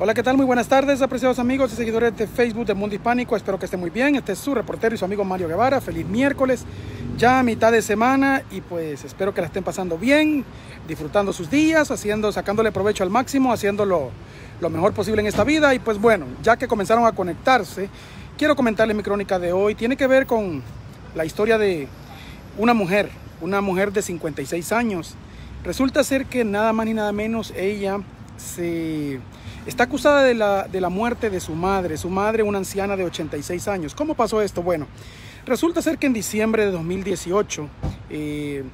Hola, ¿qué tal? Muy buenas tardes, apreciados amigos y seguidores de Facebook del Mundo Hispánico. Espero que estén muy bien. Este es su reportero y su amigo Mario Guevara. Feliz miércoles, ya a mitad de semana y pues espero que la estén pasando bien, disfrutando sus días, haciendo, sacándole provecho al máximo, haciéndolo lo mejor posible en esta vida. Y pues bueno, ya que comenzaron a conectarse, quiero comentarles mi crónica de hoy. Tiene que ver con la historia de una mujer, una mujer de 56 años. Resulta ser que nada más ni nada menos ella se está acusada de la, de la muerte de su madre, su madre una anciana de 86 años. ¿Cómo pasó esto? Bueno, resulta ser que en diciembre de 2018, eh,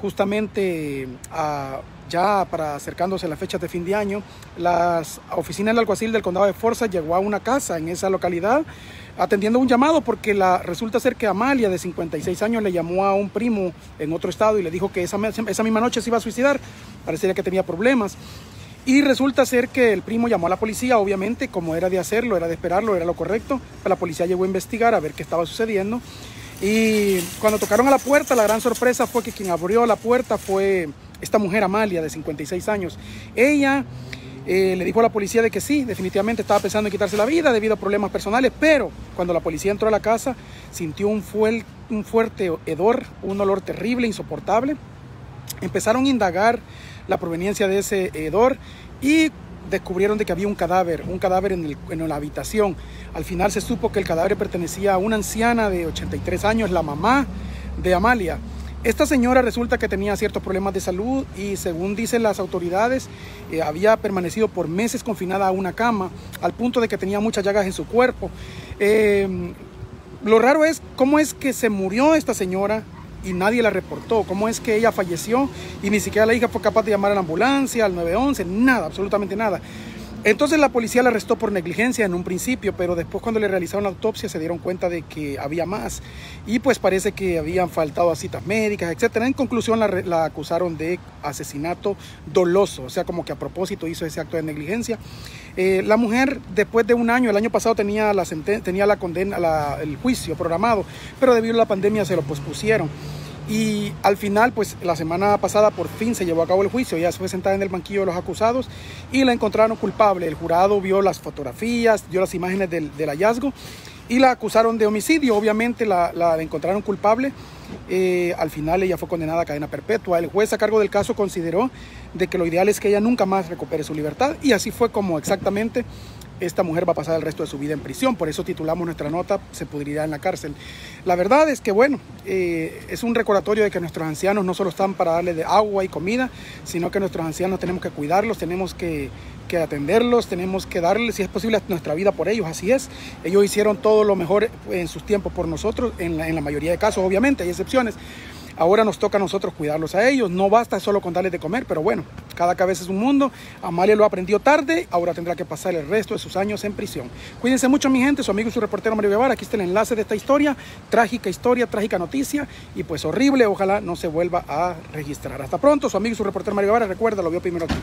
justamente ya para acercándose a las fechas de fin de año, las oficinas del alguacil del condado de Forza llegó a una casa en esa localidad atendiendo un llamado porque la, resulta ser que Amalia de 56 años le llamó a un primo en otro estado y le dijo que esa, esa misma noche se iba a suicidar, parecería que tenía problemas. Y resulta ser que el primo llamó a la policía, obviamente, como era de hacerlo, era de esperarlo, era lo correcto. La policía llegó a investigar a ver qué estaba sucediendo. Y cuando tocaron a la puerta, la gran sorpresa fue que quien abrió la puerta fue esta mujer Amalia, de 56 años. Ella eh, le dijo a la policía de que sí, definitivamente estaba pensando en quitarse la vida debido a problemas personales, pero cuando la policía entró a la casa, sintió un, un fuerte hedor, un olor terrible, insoportable. Empezaron a indagar la proveniencia de ese hedor y descubrieron de que había un cadáver, un cadáver en, en, la habitación. Al final se supo que el cadáver pertenecía a una anciana de 83 años, la mamá de Amalia. Esta señora resulta que tenía ciertos problemas de salud y según dicen las autoridades, eh, había permanecido por meses confinada a una cama, al punto de que tenía muchas llagas en su cuerpo. Eh, lo raro es cómo es que se murió esta señora y nadie la reportó. ¿Cómo es que ella falleció y ni siquiera la hija fue capaz de llamar a la ambulancia, al 911? Nada, absolutamente nada. Entonces la policía la arrestó por negligencia en un principio, pero después cuando le realizaron la autopsia se dieron cuenta de que había más y pues parece que habían faltado citas médicas, etcétera. En conclusión la, la, acusaron de asesinato doloso, o sea como que a propósito hizo ese acto de negligencia. Eh, la mujer después de un año, el año pasado tenía la tenía la condena, la, el juicio programado, pero debido a la pandemia se lo pospusieron. Y al final, pues la semana pasada por fin se llevó a cabo el juicio. Ella fue sentada en el banquillo de los acusados y la encontraron culpable. El jurado vio las fotografías, vio las imágenes del, hallazgo y la acusaron de homicidio. Obviamente la, la encontraron culpable. Eh, al final ella fue condenada a cadena perpetua. El juez a cargo del caso consideró de que lo ideal es que ella nunca más recupere su libertad y así fue como exactamente esta mujer va a pasar el resto de su vida en prisión. Por eso titulamos nuestra nota Se pudrirá en la cárcel. La verdad es que, bueno, eh, es un recordatorio de que nuestros ancianos no solo están para darles de agua y comida, sino que nuestros ancianos tenemos que cuidarlos, tenemos que, que atenderlos, tenemos que darles, si es posible, nuestra vida por ellos. Así es. Ellos hicieron todo lo mejor en sus tiempos por nosotros, en la, en la mayoría de casos, obviamente, hay excepciones. Ahora nos toca a nosotros cuidarlos a ellos. No basta solo con darles de comer, pero bueno, cada cabeza es un mundo. Amalia lo aprendió tarde, ahora tendrá que pasar el resto de sus años en prisión. Cuídense mucho, mi gente, su amigo y su reportero Mario Guevara. Aquí está el enlace de esta historia. Trágica historia, trágica noticia y pues horrible. Ojalá no se vuelva a registrar. Hasta pronto, su amigo y su reportero Mario Guevara. Recuerda, lo vio primero aquí.